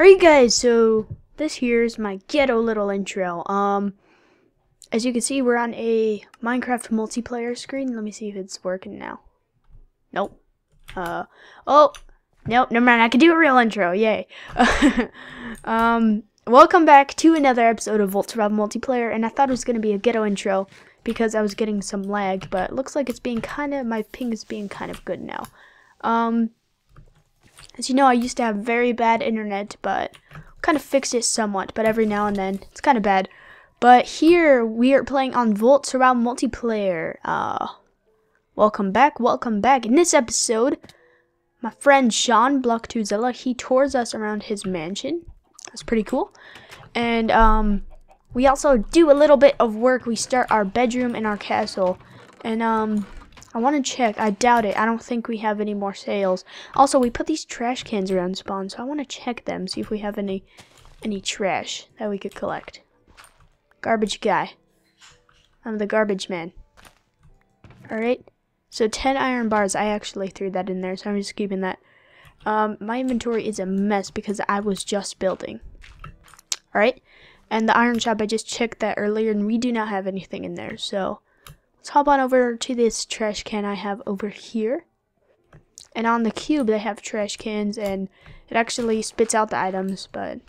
Alright guys, so this here's my ghetto little intro. Um, as you can see, we're on a Minecraft multiplayer screen. Let me see if it's working now. Nope. Uh, oh, nope, never mind. I can do a real intro. Yay. um, welcome back to another episode of Volt Survival Multiplayer, and I thought it was going to be a ghetto intro because I was getting some lag, but looks like it's being kind of, my ping is being kind of good now. Um, as you know, I used to have very bad internet, but kind of fixed it somewhat, but every now and then it's kind of bad. But here we are playing on Volt Survival Multiplayer. Uh, welcome back, welcome back. In this episode, my friend Sean Block2Zilla, he tours us around his mansion. That's pretty cool. And um, we also do a little bit of work. We start our bedroom in our castle. And um, I want to check. I doubt it. I don't think we have any more sales. Also, we put these trash cans around spawn, so I want to check them, see if we have any any trash that we could collect. Garbage guy. I'm the garbage man. Alright. So 10 iron bars. I actually threw that in there, so I'm just keeping that. Um, my inventory is a mess because I was just building. Alright. And the iron shop, I just checked that earlier, and we do not have anything in there, so... Let's hop on over to this trash can I have over here. And on the cube, they have trash cans, and it actually spits out the items, but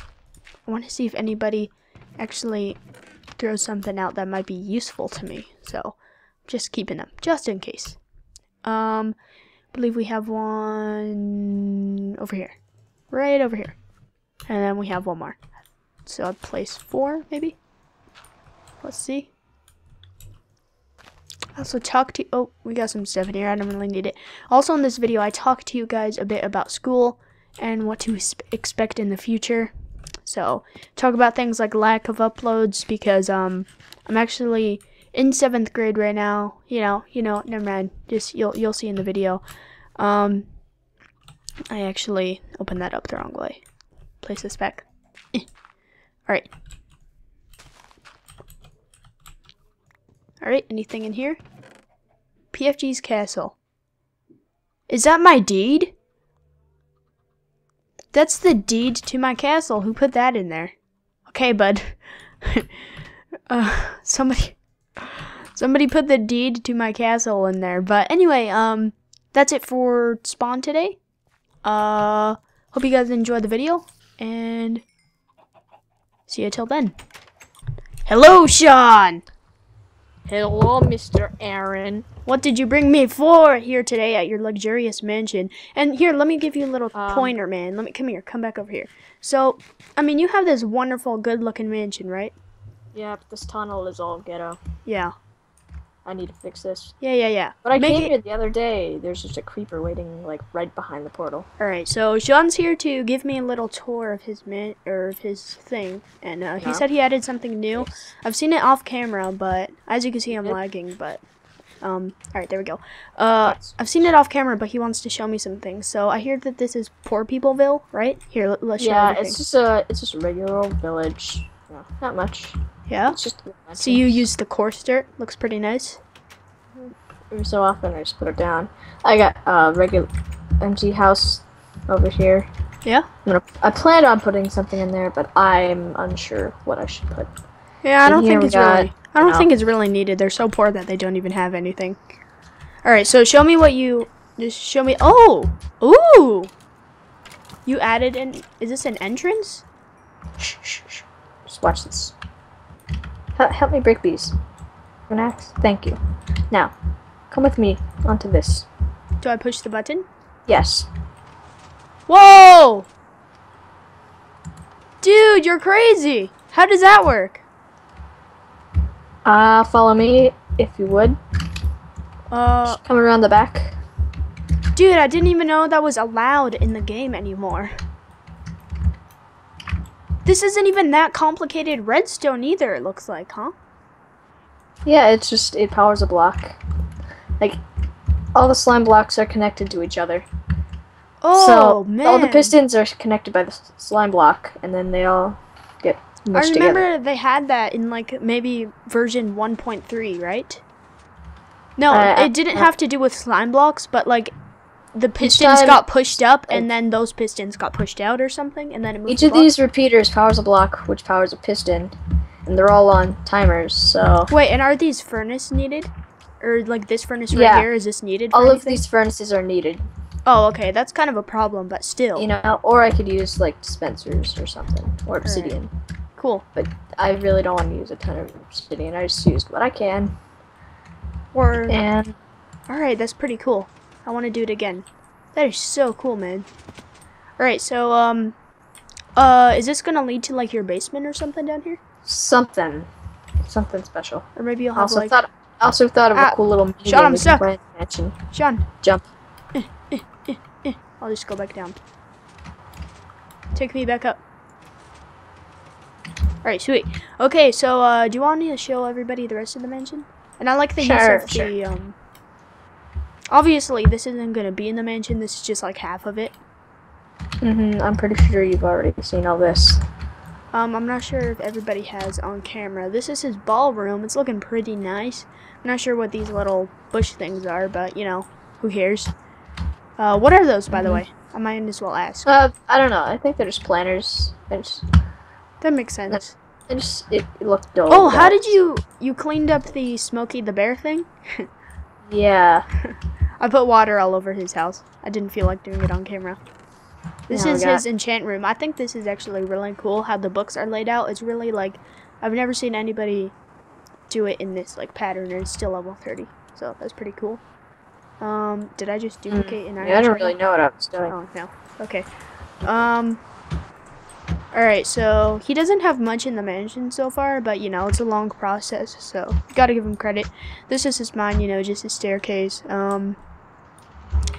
I want to see if anybody actually throws something out that might be useful to me. So, just keeping them, just in case. Um, I believe we have one over here. Right over here. And then we have one more. So, I'd place four, maybe? Let's see. Also talk to oh we got some stuff in here I don't really need it. Also in this video I talk to you guys a bit about school and what to expect in the future. So talk about things like lack of uploads because um I'm actually in seventh grade right now. You know you know never mind just you'll you'll see in the video. Um I actually opened that up the wrong way. Place this back. All right. Alright, anything in here? PFG's castle. Is that my deed? That's the deed to my castle. Who put that in there? Okay, bud. uh, somebody... Somebody put the deed to my castle in there. But anyway, um, that's it for Spawn today. Uh, hope you guys enjoyed the video. And see you till then. Hello, Sean! Hello, Mr. Aaron. What did you bring me for here today at your luxurious mansion? And here, let me give you a little um, pointer, man. Let me come here. Come back over here. So, I mean, you have this wonderful, good-looking mansion, right? Yeah, but this tunnel is all ghetto. Yeah. I need to fix this. Yeah, yeah, yeah. But I Make came it... here the other day. There's just a creeper waiting, like, right behind the portal. Alright, so Sean's here to give me a little tour of his man or of his thing. And uh, he said he added something new. Yes. I've seen it off camera, but as you can see, I'm yep. lagging, but... Um, alright, there we go. Uh, I've seen it off camera, but he wants to show me some things. So I hear that this is Poor Peopleville, right? Here, let, us show Yeah, it's just a, it's just a regular village. Yeah, not much. Yeah? It's just so you use the coarse dirt. Looks pretty nice. Mm, every so often I just put it down. I got a regular empty house over here. Yeah? Gonna, i planned on putting something in there, but I'm unsure what I should put. Yeah, I don't think it's got, really. I don't know. think it's really needed. They're so poor that they don't even have anything. All right, so show me what you just show me. Oh, ooh! You added an. Is this an entrance? Shh, shh, shh. Watch this. H help me break these. An axe. Thank you. Now, come with me onto this. Do I push the button? Yes. Whoa! Dude, you're crazy. How does that work? Uh, follow me if you would. Uh, Just come around the back. Dude, I didn't even know that was allowed in the game anymore. This isn't even that complicated redstone either, it looks like, huh? Yeah, it's just, it powers a block. Like, all the slime blocks are connected to each other. Oh, so, man. all the pistons are connected by the slime block, and then they all get I remember together. they had that in, like, maybe version 1.3, right? No, uh, it didn't uh, have to do with slime blocks, but, like, the pistons time- got pushed up, and then those pistons got pushed out or something, and then it moved. Each of these repeaters powers a block, which powers a piston, and they're all on timers. So Wait, and are these furnace needed? Or like this furnace right Yeah. here, is this needed? All of these furnaces are needed. Oh, okay, that's kind of a problem, but still. You know, or I could use like dispensers or something, or obsidian. cool. But I really don't want to use a ton of obsidian. I just used what I can. Or And Alright, that's pretty cool. I want to do it again. That is so cool, man. Alright, so, um, uh, is this gonna lead to, like, your basement or something down here? something, something special. Or maybe you'll have, also like, thought, I also thought of Ah, a cool little mini shut game him, we can suck. play in the mansion. Sean, Jump. I'll just go back down. Take me back up. Alright, sweet. Okay, so, uh, do you want me to show everybody the rest of the mansion? And I like the Sure, use of the, um, obviously, this isn't gonna be in the mansion, this is just, like, half of it. hmm I'm pretty sure you've already seen all this. Um, I'm not sure if everybody has on camera. This is his ballroom. It's looking pretty nice. I'm not sure what these little bush things are, but you know, who cares? Uh, what are those, by the Mhm. way? I might as well ask. Uh, I don't know. I think they're just planners. I just, That makes sense. I just, it, it looked dull. Oh, how did you you cleaned up the Smokey the Bear thing? Yeah. I put water all over his house. I didn't feel like doing it on camera. This we is his enchant room. I think this is actually really cool how the books are laid out. It's really like I've never seen anybody do it in this like pattern and it's still level 30. So that's pretty cool. Um, did I just duplicate an Mm. Yeah, I don't really know what I was doing. Oh no. Okay. Um Alright, so he doesn't have much in the mansion so far, but you know, it's a long process, so gotta give him credit. This is his mine, you know, just his staircase. Um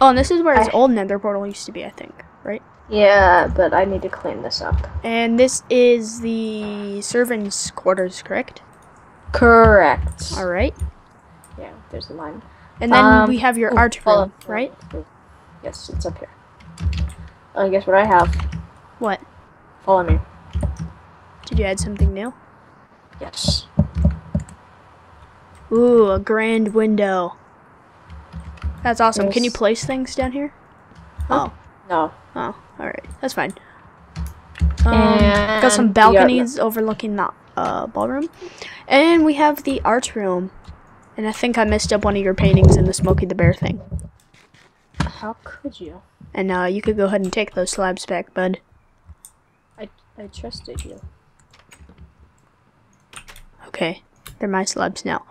Oh, and this is where his I- old nether portal used to be, I think, right? Yeah, but I need to clean this up. And this is the servants' quarters, correct? Correct. Alright. Yeah, there's the mine. And then Um, we have your Ooh, art room, right? Yes, it's up here. I guess what I have? What? Follow me. Did you add something new? Yes. Ooh, a grand window. That's awesome. Can you place things down here? Oh. No. Oh, alright. That's fine. Um, got some the balconies overlooking the uh, ballroom. And we have the art room. And I think I messed up one of your paintings in the Smokey the Bear thing. How could you? And uh, you could go ahead and take those slabs back, bud. I trusted you. Okay. They're my slabs now.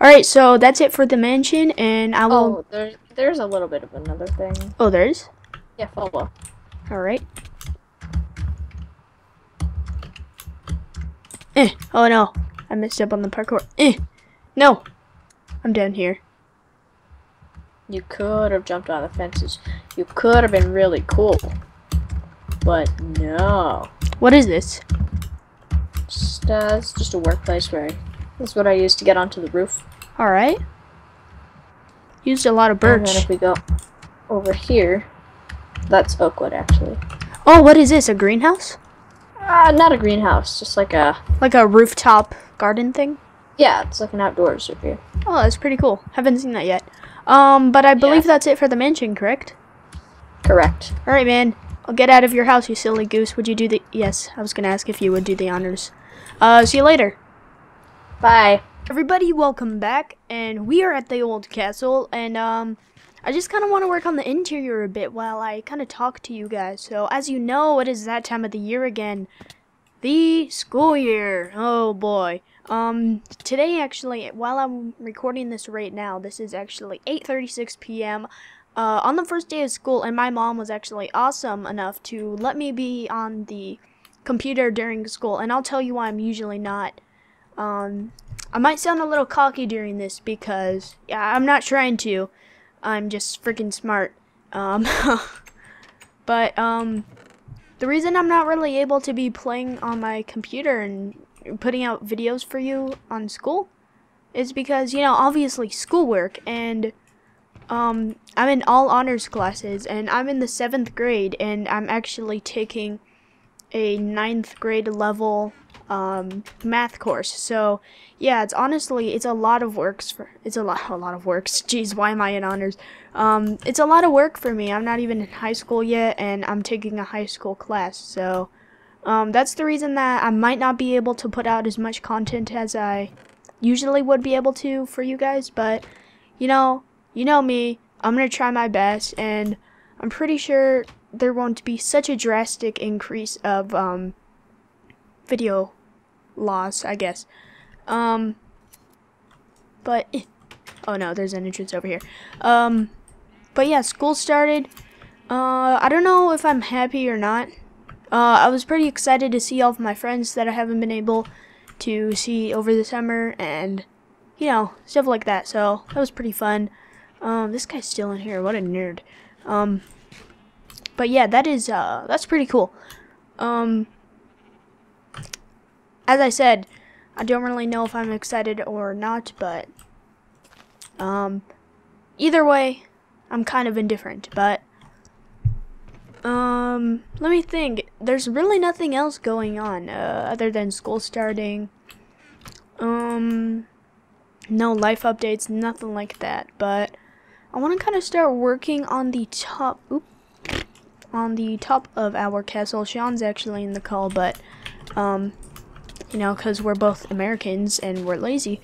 Alright, so that's it for the mansion, and I will... Oh, there there's a little bit of another thing. Oh, there's? Yeah, follow. Alright. Eh. Oh no. I messed up on the parkour. Eh. No. I'm down here. You could have jumped on the fences. You could have been really cool. But no. What is this? Just, uh, it's just a workplace where this is what I use to get onto the roof. Alright. Used a lot of birch. And then if we go over here, that's oak wood actually. Oh, what is this? A greenhouse? Uh, not a greenhouse, just like a Like a rooftop garden thing? yeah, it's like an outdoors here. Oh, that's pretty cool. Haven't seen that yet. Um, but I believe that's it for the mansion, correct? Correct. Alright, man. I'll get out of your house, you silly goose. Would you do the... Yes, I was gonna ask if you would do the honors. Uh, see you later. Bye. Everybody, welcome back, and we are at the old castle, and um, I just kind of want to work on the interior a bit while I kind of talk to you guys. So, as you know, it is that time of the year again, the school year. Oh boy. Um, today actually, while I'm recording this right now, this is actually 8:36 p.m. Uh, on the first day of school, and my mom was actually awesome enough to let me be on the computer during school, and I'll tell you why I'm usually not. Um, I might sound a little cocky during this because yeah, I'm not trying to. I'm just freaking smart. Um, but um, the reason I'm not really able to be playing on my computer and putting out videos for you on school is because you know obviously schoolwork and um, I'm in all honors classes and I'm in the seventh grade and I'm actually taking a ninth grade level um, math course. So yeah, it's honestly it's a lot of works for it's a lot a lot of works. Jeez, why am I in honors? Um, it's a lot of work for me. I'm not even in high school yet, and I'm taking a high school class. So um, that's the reason that I might not be able to put out as much content as I usually would be able to for you guys. But you know, you know me. I'm gonna try my best, and I'm pretty sure there won't be such a drastic increase of um, video loss, I guess. Um, but oh no, there's an entrance over here. Um, but yeah, school started. Uh, I don't know if I'm happy or not. Uh, I was pretty excited to see all of my friends that I haven't been able to see over the summer, and you know stuff like that. So that was pretty fun. Um, this guy's still in here. What a nerd. Um, but yeah, that is uh, that's pretty cool. Um, as I said, I don't really know if I'm excited or not, but um, either way, I'm kind of indifferent. But um, let me think. There's really nothing else going on uh, other than school starting. Um, no life updates, nothing like that. But I want to kind of start working on the top. Oop, on the top of our castle. Sean's actually in the call, but um, you know, because we're both Americans and we're lazy,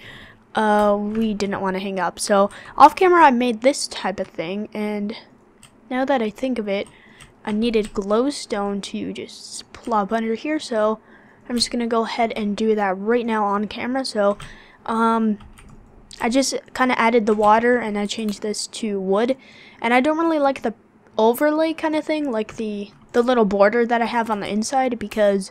uh, we didn't want to hang up. So off camera, I made this type of thing, and now that I think of it, I needed glowstone to just plop under here. So I'm just gonna go ahead and do that right now on camera. So um, I just kind of added the water and I changed this to wood, and I don't really like the overlay kind of thing, like the the little border that I have on the inside because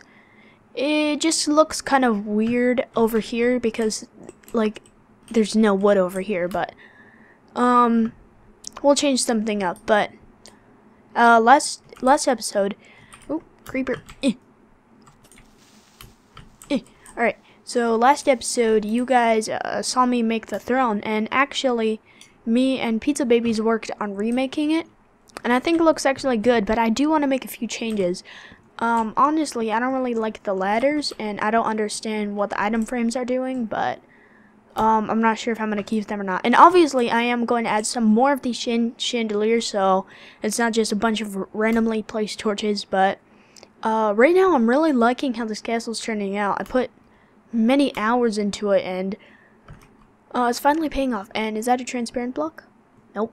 it just looks kind of weird over here because like there's no wood over here but um we'll change something up but uh last last episode oh creeper eh. Eh. all right so last episode you guys uh, saw me make the throne and actually me and pizza babies worked on remaking it and I think it looks actually good but I do want to make a few changes um, honestly, I don't really like the ladders, and I don't understand what the item frames are doing, but um, I'm not sure if I'm going to keep them or not. And obviously, I am going to add some more of these chandeliers, so it's not just a bunch of randomly placed torches, but uh, right now, I'm really liking how this castle's turning out. I put many hours into it, and uh, it's finally paying off. And is that a transparent block? Nope.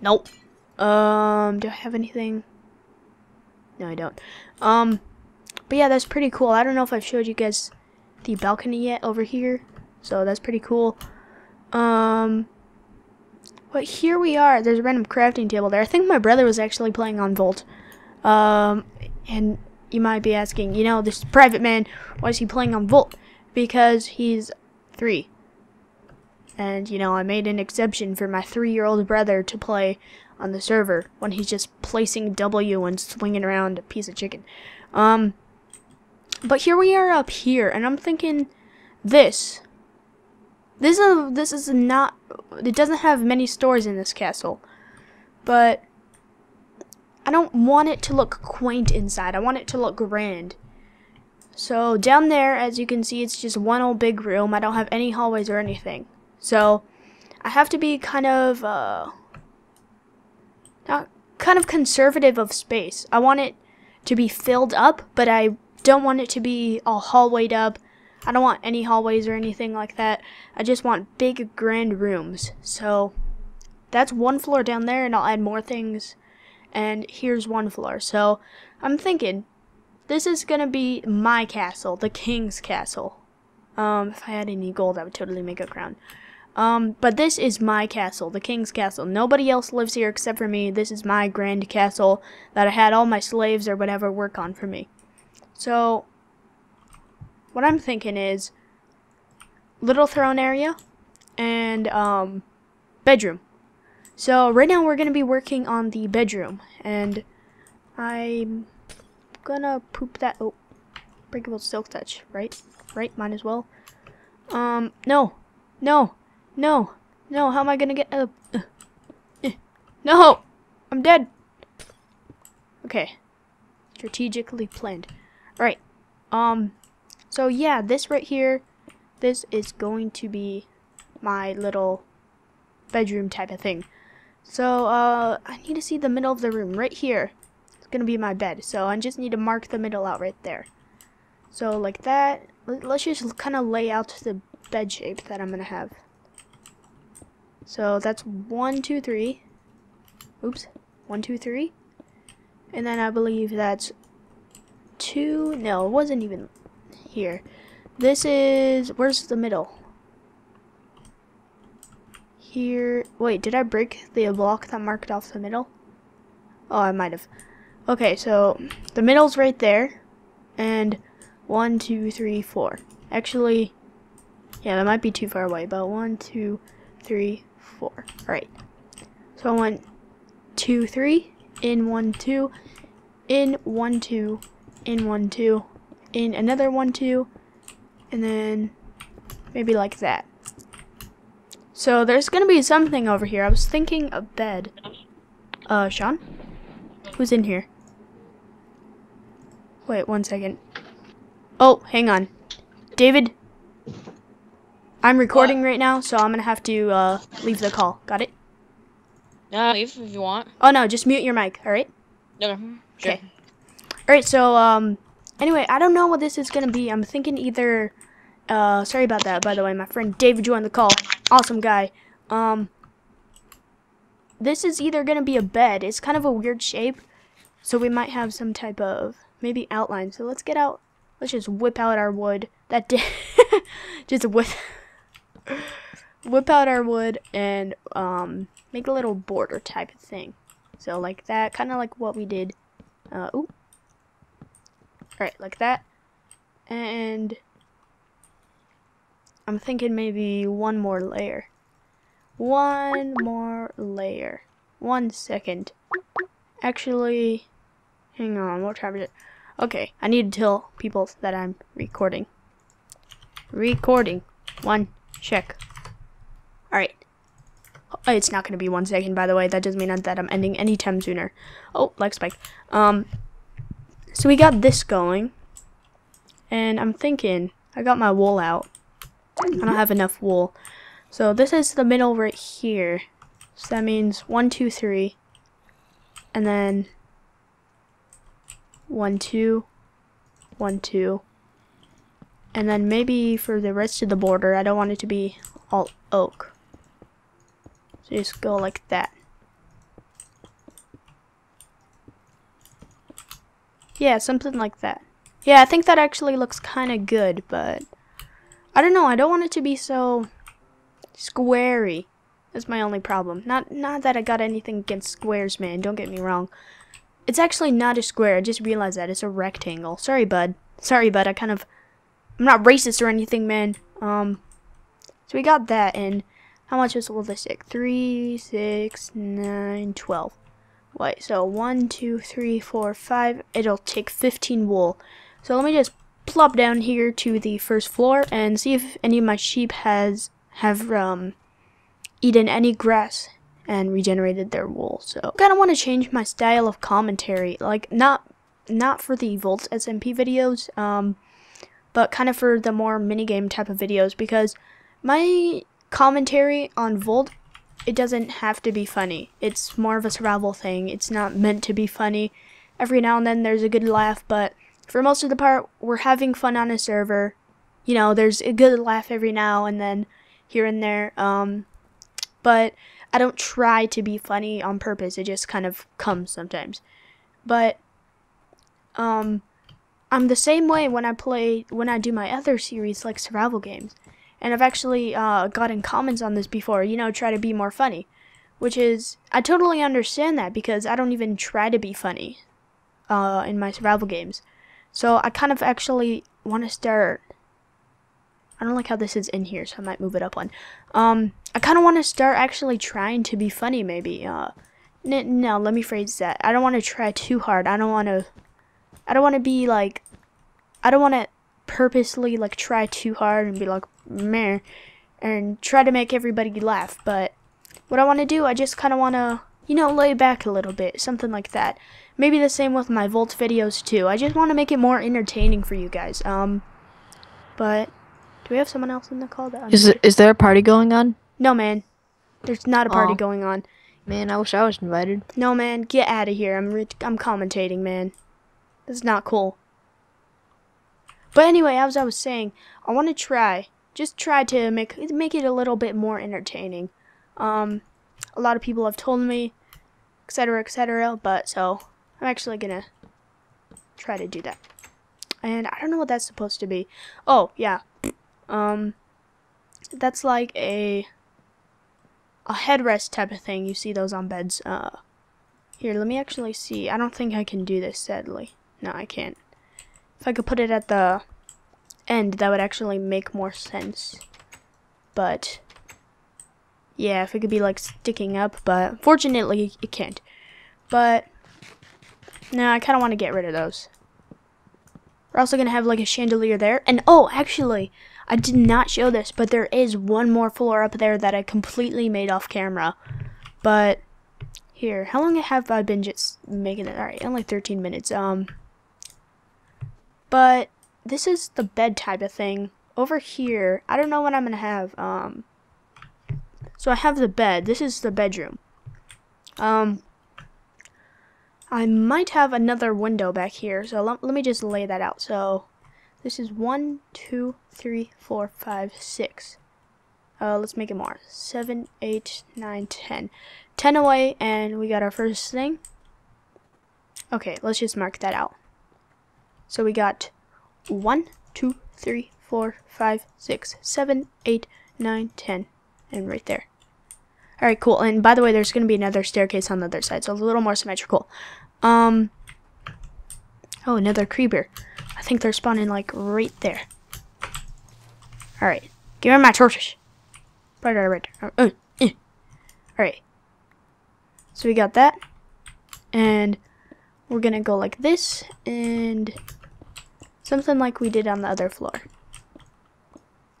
Nope. Um, do I have anything? No, I don't. Um, but yeah, that's pretty cool. I don't know if I've showed you guys the balcony yet over here. So that's pretty cool. Um, but here we are. There's a random crafting table there. I think my brother was actually playing on Volt. Um, and you might be asking, you know, this private man, why is he playing on Volt? Because he's three. And, you know, I made an exception for my three-year-old brother to play on the server when he's just placing W and swinging around a piece of chicken. Um, but here we are up here, and I'm thinking this. This is this is not. It doesn't have many stores in this castle, but I don't want it to look quaint inside. I want it to look grand. So down there, as you can see, it's just one old big room. I don't have any hallways or anything. So I have to be kind of uh, not kind of conservative of space. I want it to be filled up, but I don't want it to be all hallwayed up. I don't want any hallways or anything like that. I just want big, grand rooms. So that's one floor down there, and I'll add more things. And here's one floor. So I'm thinking this is gonna be my castle, the king's castle. Um, if I had any gold, I would totally make a crown. Um, but this is my castle, the king's castle. Nobody else lives here except for me. This is my grand castle that I had all my slaves or whatever work on for me. So, what I'm thinking is little throne area and um, bedroom. So right now we're going to be working on the bedroom and I'm gonna poop that, oh, breakable silk touch, right? Right, might as well. Um, no, no, no. No, how am I gonna get? Uh, uh, no! I'm dead! Okay. Strategically planned. Right. Um, so yeah, this right here, this is going to be my little bedroom type of thing. So, uh, I need to see the middle of the room right here. Gonna be my bed. So I just need to mark the middle out right there. So like that, let's just kind of lay out the bed shape that I'm gonna have. So that's one, two, three. Oops, one, two, three. And then I believe that's two. No, it wasn't even here. This is where's the middle? Here. Wait, did I break the block that marked off the middle? Oh, I might have. Okay, so the middle's right there, and one, two, three, four. Actually, yeah, that might be too far away, but one, two, three, four. Alright. So I went two, three, in one, two, in one, two, in one, two, in another one, two, and then maybe like that. So there's gonna be something over here. I was thinking a bed. Uh, Sean? Who's in here? Wait, one second. Oh, hang on. David, I'm recording what? right now, so I'm gonna have to uh, leave the call. Got it? No, leave if you want. Oh no, just mute your mic. All right? Okay. Sure. Okay. All right. So um, anyway, I don't know what this is gonna be. I'm thinking either. Uh, sorry about that. By the way, my friend David joined the call. Awesome guy. Um, this is either gonna be a bed. It's kind of a weird shape, so we might have some type of maybe outline. So let's get out Let's just whip out our wood. That did just whip whip out our wood and um make a little border type of thing. So like that, kind of like what we did. Uh, ooh. Alright, like that. And I'm thinking maybe one more layer. One more layer. One second. Actually, hang on, what time is it? Okay, I need to tell people that I'm recording. Recording. One, check. Alright. Oh, it's not going to be one second, by the way. That doesn't mean that I'm ending anytime sooner. Oh, like spike. Um, so we got this going. And I'm thinking, I got my wool out. I don't have enough wool. So this is the middle right here. So that means one, two, three. And then one, two, one, two. And then maybe for the rest of the border, I don't want it to be all oak. So just go like that. Yeah, something like that. Yeah, I think that actually looks kind of good, but I don't know. I don't want it to be so squarey. That's my only problem. Not not that I got anything against squares, man. Don't get me wrong. It's actually not a square. I just realized that. It's a rectangle. Sorry, bud. Sorry, bud. I kind of... I'm not racist or anything, man. Um, so we got that, and how much is will this take? 3, 6, 9, 12. Wait, so 1, 2, 3, 4, 5. It'll take 15 wool. So let me just plop down here to the first floor and see if any of my sheep has have um eaten any grass and regenerated their wool. So I kind of want to change my style of commentary, like not not for the Volt SMP videos, um, but kind of for the more minigame type of videos because my commentary on Volt it doesn't have to be funny. It's more of a survival thing. It's not meant to be funny. Every now and then there's a good laugh, but for most of the part we're having fun on a server. You know, there's a good laugh every now and then here and there. Um, but I don't try to be funny on purpose. It just kind of comes sometimes. But um I'm the same way when I play when I do my other series like survival games. And I've actually uh, gotten comments on this before, you know, try to be more funny. Which is I totally understand that because I don't even try to be funny uh, in my survival games. So I kind of actually want to start I don't like how this is in here, so I might move it up one. Um, I kind of want to start actually trying to be funny, maybe. Uh, no, let me phrase that. I don't want to try too hard. I don't want to. I don't want to be like. I don't want to purposely like try too hard and be like meh, and try to make everybody laugh. But what I want to do, I just kind of want to you know, lay back a little bit, something like that. Maybe the same with my Volt videos too. I just want to make it more entertaining for you guys. Um, but do we have someone else in the call? That Is is there a party going on? no, man. There's not a party Aw. going on. Man, I wish I was invited. No, man, get out of here. I'm re- I'm commentating, man. That's not cool. But anyway, as I was saying, I want to try, just try to make make it a little bit more entertaining. Um, a lot of people have told me, etc., etc. But so I'm actually gonna try to do that. And I don't know what that's supposed to be. Oh yeah, um, that's like a a headrest type of thing. You see those on beds. Uh, here, let me actually see. I don't think I can do this, sadly. No, I can't. If I could put it at the end, that would actually make more sense. But, yeah, if it could be, like, sticking up, but fortunately, it can't. But, no, I kind of want to get rid of those. We're also going to have, like, a chandelier there. And, oh, actually, I did not show this, but there is one more floor up there that I completely made off camera. But, here, how long have I been just making it? Alright, only 13 minutes. Um, but this is the bed type of thing. Over here, I don't know what I'm gonna have. Um, so I have the bed. This is the bedroom. Um, I might have another window back here. So let, let me just lay that out. So this is one, two, three, four, five, six. Uh, let's make it more. Seven, eight, nine, ten. Ten away, and we got our first thing. Okay, let's just mark that out. So we got one, two, three, four, five, six, seven, eight, nine, ten, and right there. Alright, cool. And by the way, there's going to be another staircase on the other side, so a little more symmetrical. Um. Oh, another creeper. I think they're spawning, like, right there. Alright. Give me my torches. Right, right, right. Uh, uh, uh. Alright. So we got that. And we're going to go like this, and something like we did on the other floor.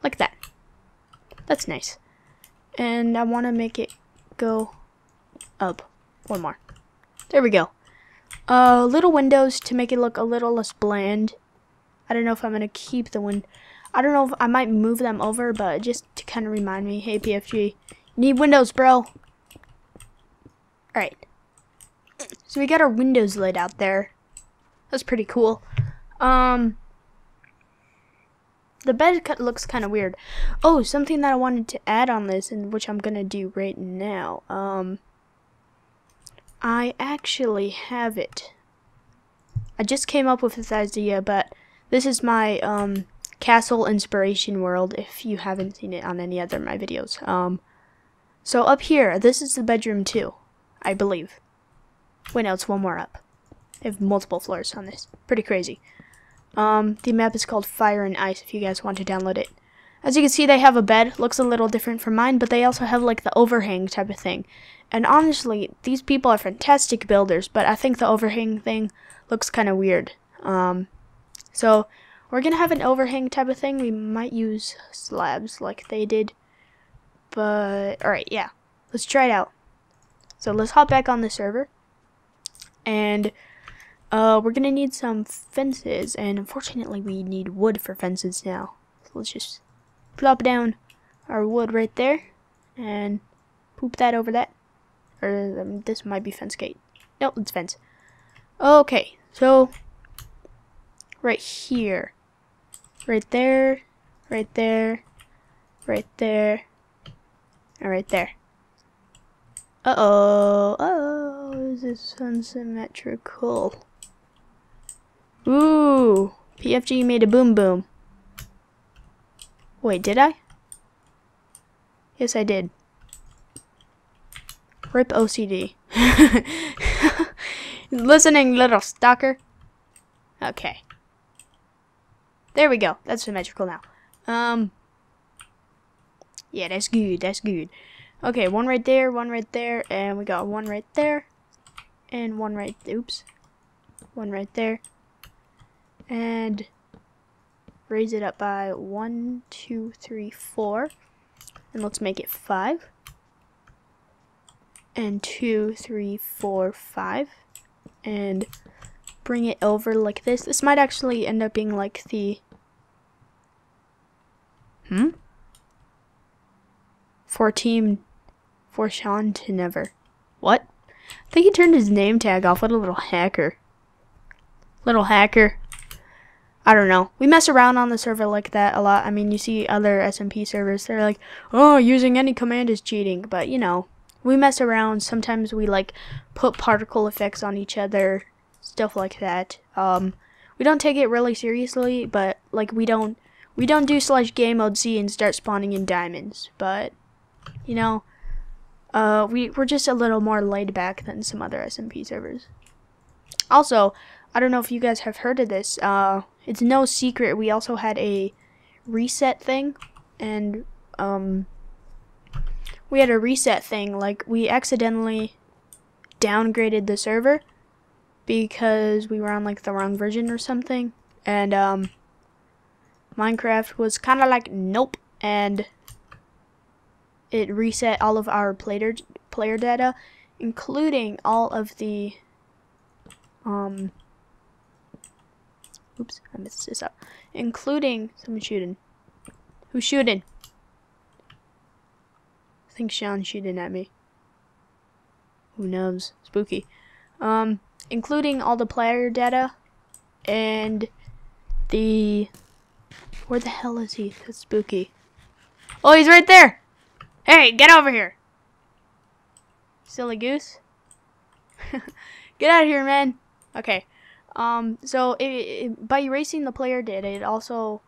Like that. That's nice. And I want to make it go up. One more. There we go. Uh, little windows to make it look a little less bland. I don't know if I'm going to keep the wind. I don't know if I might move them over, but just to kind of remind me, hey PFG, need windows, bro. Alright. So we got our windows laid out there. That's pretty cool. Um, the bed cut looks kind of weird. Oh, something that I wanted to add on this, and which I'm gonna do right now. Um, I actually have it. I just came up with this idea, but this is my um castle inspiration world. If you haven't seen it on any other of my videos, um, so up here, this is the bedroom too, I believe. Wait, no, it's one more up. They have multiple floors on this. Pretty crazy. Um, the map is called Fire and Ice if you guys want to download it. As you can see, they have a bed. Looks a little different from mine, but they also have like the overhang type of thing. And honestly, these people are fantastic builders, but I think the overhang thing looks kind of weird. Um, so we're gonna have an overhang type of thing. We might use slabs like they did. But, alright, yeah. Let's try it out. So let's hop back on the server. And uh, we're gonna need some fences, and unfortunately, we need wood for fences now. So let's just plop down our wood right there, and poop that over that. Or um, this might be fence gate. No, it's fence. Okay, so right here, right there, right there, right there, and right there. Uh oh, oh, is this unsymmetrical? Ooh, PFG made a boom boom. Wait, did I? Yes, I did. Rip OCD. Listening, little stalker. Okay. There we go. That's symmetrical now. Um. Yeah, that's good. That's good. Okay, one right there, one right there, and we got one right there, and one right. Oops. One right there and raise it up by one, two, three, four, and let's make it five. And two, three, four, five, and bring it over like this. This might actually end up being like the. Hmm? For team. For Sean to never. What? I think he turned his name tag off. What a little hacker. Little hacker. I don't know. We mess around on the server like that a lot. I mean, you see other SMP servers, they're like, oh, using any command is cheating. But, you know, we mess around. Sometimes we, like, put particle effects on each other, stuff like that. Um, we don't take it really seriously, but, like, we don't, we don't do slash game mode C and start spawning in diamonds. But, you know, uh, we, we're just a little more laid back than some other SMP servers. Also, I don't know if you guys have heard of this. Uh, it's no secret we also had a reset thing and um we had a reset thing like we accidentally downgraded the server because we were on like the wrong version or something and um Minecraft was kind of like nope and it reset all of our player player data including all of the um Oops, I messed this up. Including someone shooting. Who's shooting? Think shooting at me. Who knows? Spooky. Um, including all the player data and the where the hell is he? That's spooky. Oh, he's right there. Hey, get over here. Silly goose. get out of here, man. Okay. Um, so it, it, by erasing the player data, it also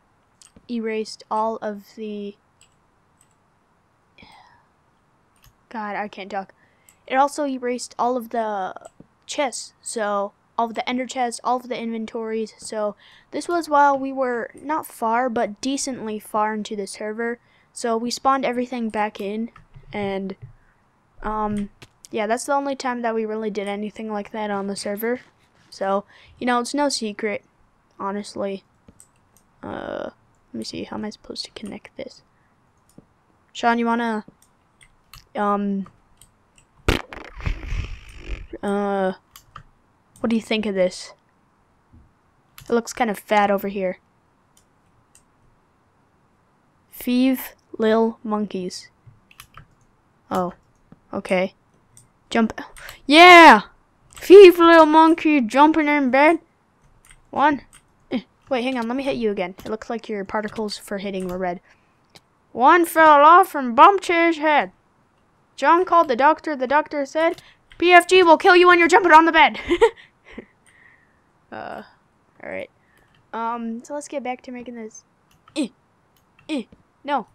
erased all of the. God, I can't talk. It also erased all of the chests, so all of the ender chests, all of the inventories. So this was while we were not far, but decently far into the server. So we spawned everything back in, and um, yeah, that's the only time that we really did anything like that on the server. So, you know, it's no secret, honestly. Uh, let me see, how am I supposed to connect this? Sean, you wanna, um, uh, what do you think of this? It looks kind of fat over here. Feeve Lil Monkeys. Oh, okay. Jump. Yeah! Thief, little monkey, jumping in bed. One. Eh, wait, hang on. Let me hit you again. It looks like your particles for hitting were red. One fell off and bumped his head. John called the doctor. The doctor said, PFG will kill you when you're jumping on the bed. uh, alright. Um, so let's get back to making this. Eh, eh, no.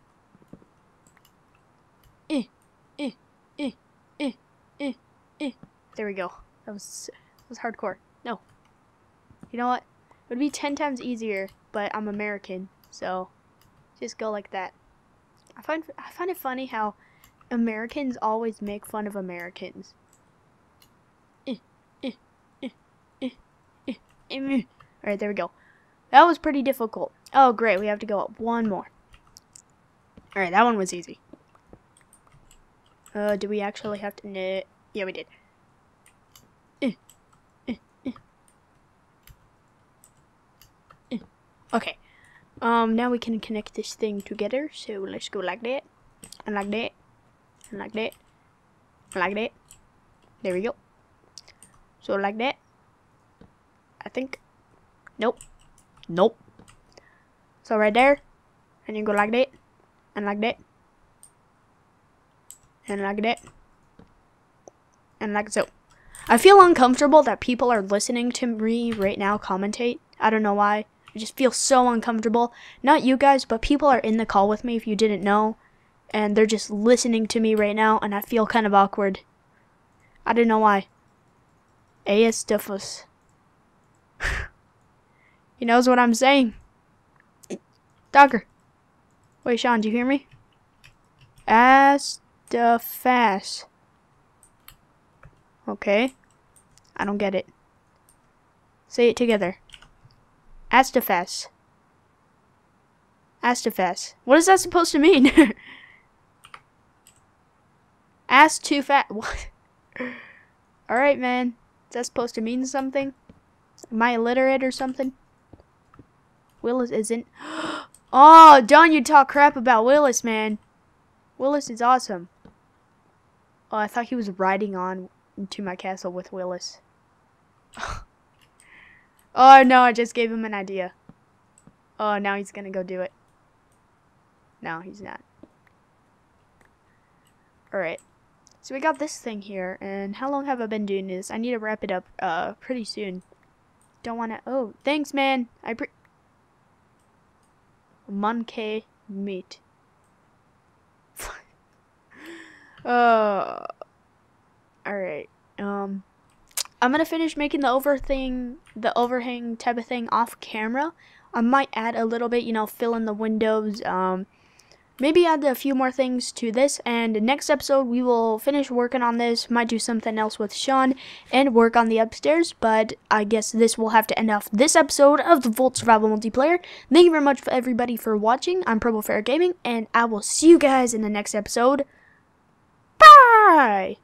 Eh, eh, eh, eh, eh, eh. There we go. That was that was hardcore. No. You know what? It would be ten times easier, but I'm American, so just go like that. I find I find it funny how Americans always make fun of Americans. Alright, there we go. That was pretty difficult. Oh, great. We have to go up one more. Alright, that one was easy. Uh, do we actually have to knit? Yeah, we did. Okay. Um, now we can connect this thing together. So let's go like that, and like that, like that, like that. There we go. So like that. I think. Nope. Nope. So right there, and you go like that, and like that, and like that, and like so. I feel uncomfortable that people are listening to me right now commentate. I don't know why. I just feel so uncomfortable. Not you guys, but people are in the call with me if you didn't know. And they're just listening to me right now, and I feel kind of awkward. I don't know why. A.S. Duffus. he knows what I'm saying. Dogger. Wait, Sean, do you hear me? Astafas. Okay. I don't get it. Say it together. Astafas. Astafas. What is that supposed to mean? Ass too fat. What? Alright, man. Is that supposed to mean something? Am I illiterate or something? Willis isn't. Oh, don't you talk crap about Willis, man. Willis is awesome. Oh, I thought he was riding on to my castle with Willis. oh, no, I just gave him an idea. Oh, now he's gonna go do it. No, he's not. Alright. So we got this thing here, and how long have I been doing this? I need to wrap it up uh pretty soon. Don't wanna oh thanks man. I pre Monkey meat. uh Alright. Um I'm gonna finish making the over thing the overhang type of thing off camera. I might add a little bit, you know, fill in the windows, um maybe add a few more things to this and next episode we will finish working on this. Might do something else with sean and work on the upstairs but i guess this will have to end off this episode of the Volt survival multiplayer. Thank you very much for everybody for watching. I'm Purple Ferret Gaming and i will see you guys in the next episode. Bye